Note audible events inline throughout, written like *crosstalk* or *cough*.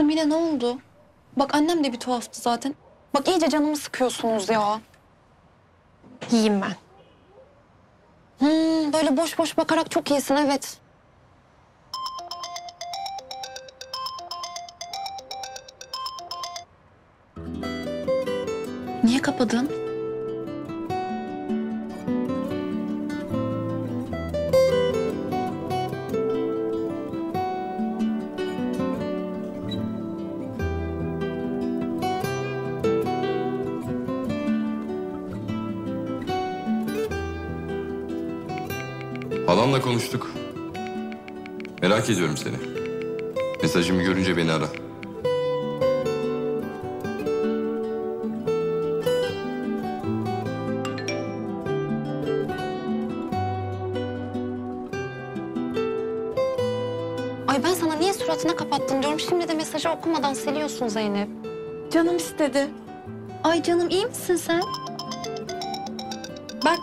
Kızım yine ne oldu? Bak annem de bir tuhaftı zaten. Bak iyice canımı sıkıyorsunuz ya. İyiyim ben. Hmm, böyle boş boş bakarak çok iyisin evet. Niye kapadın? Halanla konuştuk. Merak ediyorum seni. Mesajımı görünce beni ara. Ay ben sana niye suratına kapattın diyorum. Şimdi de mesajı okumadan siliyorsun Zeynep. Canım istedi. Ay canım iyi misin sen? Bak,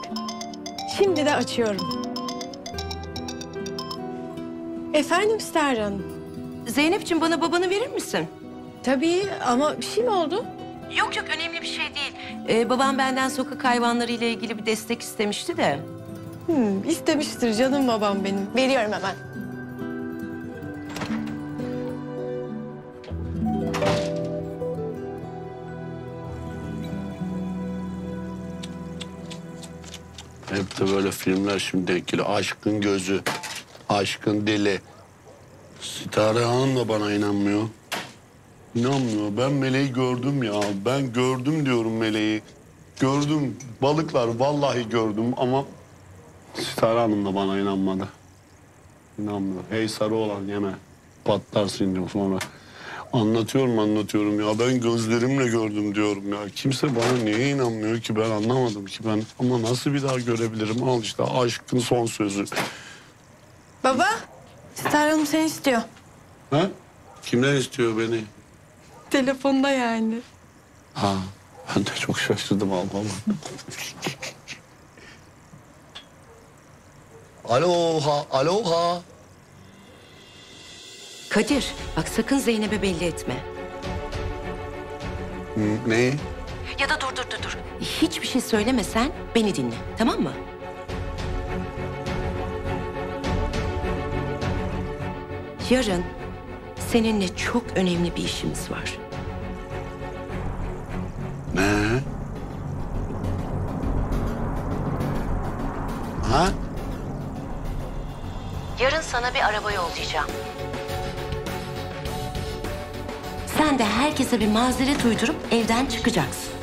şimdi de açıyorum. Efendim Ster Hanım. Zeynep'ciğim bana babanı verir misin? Tabii ama bir şey mi oldu? Yok yok önemli bir şey değil. Ee, babam benden sokak hayvanları ile ilgili bir destek istemişti de. Hmm, istemiştir canım babam benim. Veriyorum hemen. Hep de böyle filmler şimdi denk geliyor. Aşkın gözü, aşkın dili. Sitare Hanım da bana inanmıyor. İnanmıyor. Ben meleği gördüm ya. Ben gördüm diyorum meleği. Gördüm. Balıklar vallahi gördüm ama... Sitare Hanım da bana inanmadı. İnanmıyor. Hey sarı olan yeme. Patlarsın diyor sonra. Anlatıyorum anlatıyorum ya ben gözlerimle gördüm diyorum ya. Kimse bana niye inanmıyor ki ben anlamadım ki ben. Ama nasıl bir daha görebilirim al işte aşkın son sözü. Baba, Ster Hanım seni istiyor. Ha? Kimler istiyor beni? Telefonda yani. Ha ben de çok şaşırdım al baba. Aloha, aloha. Kadir bak sakın Zeynep'e belli etme. Ne? Ya da dur dur dur dur. Hiçbir şey söylemesen beni dinle tamam mı? Yarın seninle çok önemli bir işimiz var. Ne? Ha? Yarın sana bir araba yollayacağım. Sen de herkese bir mazeret uydurup evden çıkacaksın.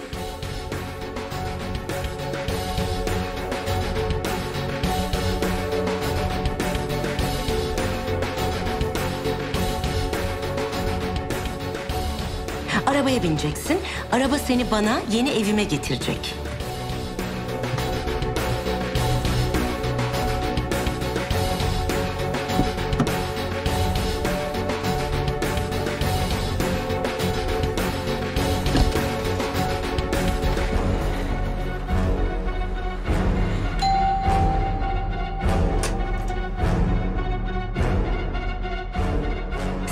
Arabaya bineceksin. Araba seni bana yeni evime getirecek.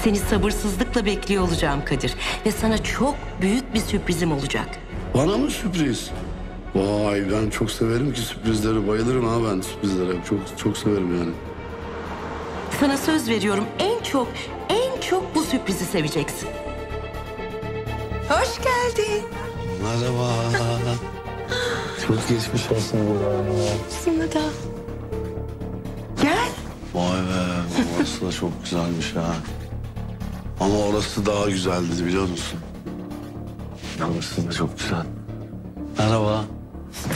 Seni sabırsızlıkla bekliyor olacağım Kadir. Ve sana çok büyük bir sürprizim olacak. Bana mı sürpriz? Vay ben çok severim ki sürprizleri. Bayılırım ha ben sürprizlere. Çok çok severim yani. Sana söz veriyorum en çok, en çok bu sürprizi seveceksin. Hoş geldin. Merhaba. *gasps* çok geçmiş olsun Sana da. Gel. Vay be orası da çok güzelmiş ha. Ama orası daha güzeldi biliyor musun? Orası da çok güzel. Merhaba.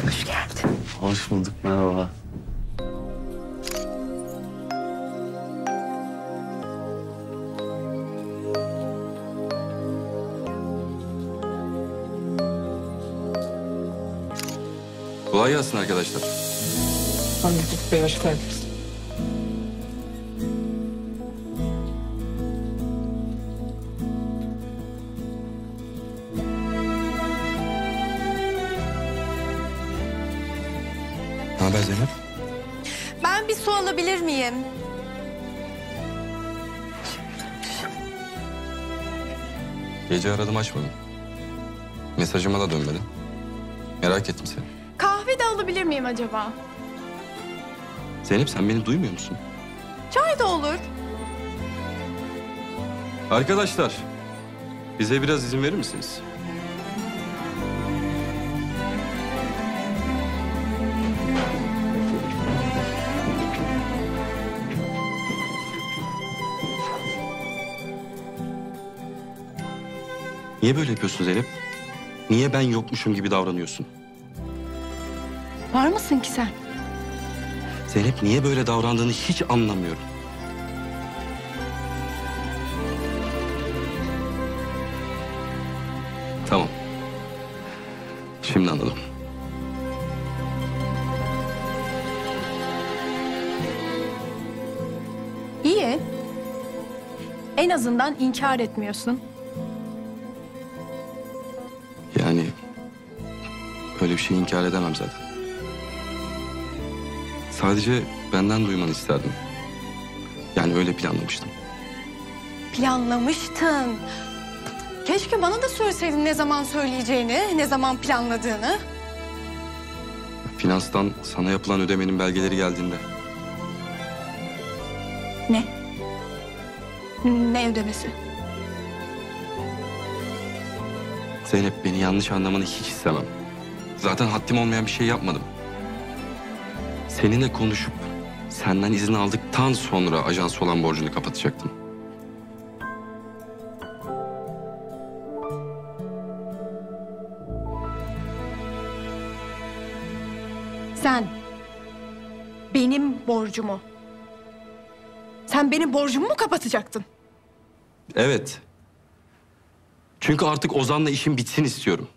Hoş geldin. Hoş bulduk merhaba. Kolay gelsin arkadaşlar. Hamit Bey hoş geldiniz. Ne haber Zeynep? Ben bir su alabilir miyim? Gece aradım açmadın. Mesajıma da dönmedin. Merak ettim seni. Kahve de alabilir miyim acaba? Zeynep sen beni duymuyor musun? Çay da olur. Arkadaşlar, bize biraz izin verir misiniz? Niye böyle yapıyorsun Zeynep? Niye ben yokmuşum gibi davranıyorsun? Var mısın ki sen? Zeynep niye böyle davrandığını hiç anlamıyorum. Tamam. Şimdi anladım. İyi. En azından inkar etmiyorsun. Yani öyle bir şey inkar edemem zaten. Sadece benden duymanı isterdim. Yani öyle planlamıştım. Planlamıştın. Keşke bana da söyleseydin ne zaman söyleyeceğini, ne zaman planladığını. Finanstan sana yapılan ödemenin belgeleri geldiğinde Ne? Ne ödemesi? Zeynep beni yanlış anlamanı hiç istemem. Zaten haddim olmayan bir şey yapmadım. Seninle konuşup senden izin aldıktan sonra ajans olan borcunu kapatacaktım. Sen benim borcumu. Sen benim borcumu mu kapatacaktın? Evet. Çünkü artık Ozan'la işim bitsin istiyorum.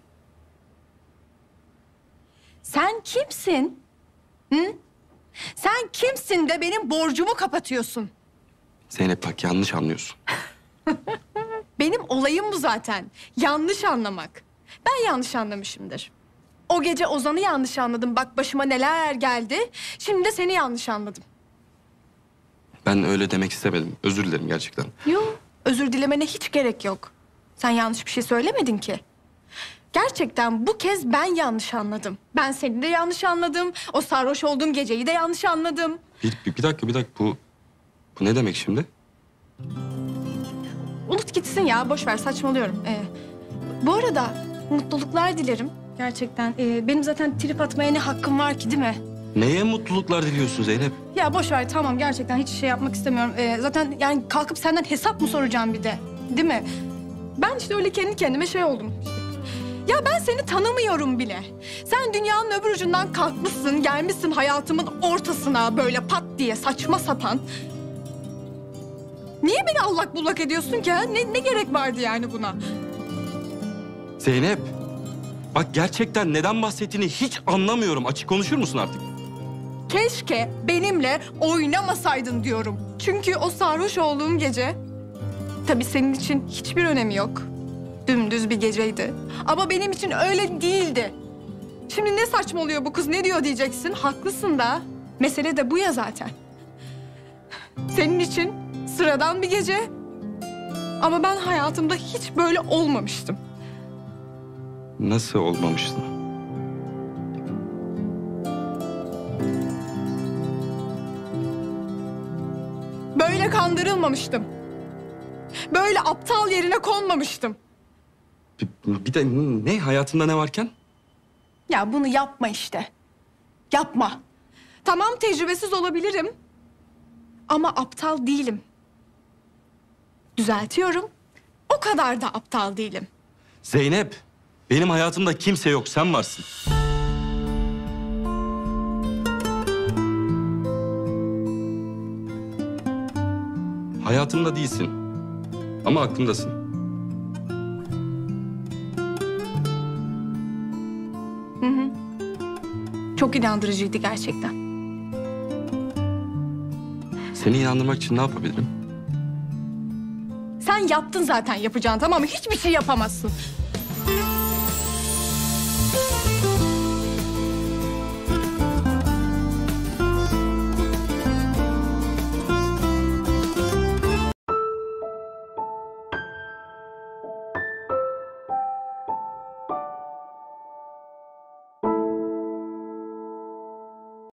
Sen kimsin? Hı? Sen kimsin de benim borcumu kapatıyorsun? Zeynep bak yanlış anlıyorsun. *laughs* Benim olayım bu zaten. Yanlış anlamak. Ben yanlış anlamışımdır. O gece Ozan'ı yanlış anladım. Bak başıma neler geldi. Şimdi de seni yanlış anladım. Ben öyle demek istemedim. Özür dilerim gerçekten. Yok. Özür dilemene hiç gerek yok. Sen yanlış bir şey söylemedin ki. Gerçekten bu kez ben yanlış anladım. Ben seni de yanlış anladım. O sarhoş olduğum geceyi de yanlış anladım. Bir, bir, bir dakika bir dakika bu bu ne demek şimdi? Unut gitsin ya. Boş ver saçmalıyorum. Ee, bu arada mutluluklar dilerim. Gerçekten. Ee, benim zaten trip atmaya ne hakkım var ki değil mi? Neye mutluluklar diliyorsun Zeynep? Ya boş ver tamam gerçekten hiç şey yapmak istemiyorum. Ee, zaten yani kalkıp senden hesap mı soracağım bir de? Değil mi? Ben işte öyle kendi kendime şey oldum. Ya ben seni tanımıyorum bile. Sen dünyanın öbür ucundan kalkmışsın, gelmişsin hayatımın ortasına böyle pat diye saçma sapan. Niye beni allak bullak ediyorsun ki ha? Ne, ne gerek vardı yani buna? Zeynep. Bak gerçekten neden bahsettiğini hiç anlamıyorum. Açık konuşur musun artık? Keşke benimle oynamasaydın diyorum. Çünkü o sarhoş olduğum gece... Tabii senin için hiçbir önemi yok. Dümdüz bir geceydi. Ama benim için öyle değildi. Şimdi ne saçmalıyor bu kız, ne diyor diyeceksin. Haklısın da. Mesele de bu ya zaten. Senin için sıradan bir gece. Ama ben hayatımda hiç böyle olmamıştım. Nasıl olmamıştın? Böyle kandırılmamıştım. Böyle aptal yerine konmamıştım. Bir, bir de ne hayatında ne varken? Ya bunu yapma işte. Yapma. Tamam tecrübesiz olabilirim. Ama aptal değilim. Düzeltiyorum. O kadar da aptal değilim. Zeynep. Benim hayatımda kimse yok. Sen varsın. Hayatımda değilsin. Ama aklımdasın. Çok inandırıcıydı gerçekten. Seni inandırmak için ne yapabilirim? Sen yaptın zaten yapacağını tamam mı? Hiçbir şey yapamazsın.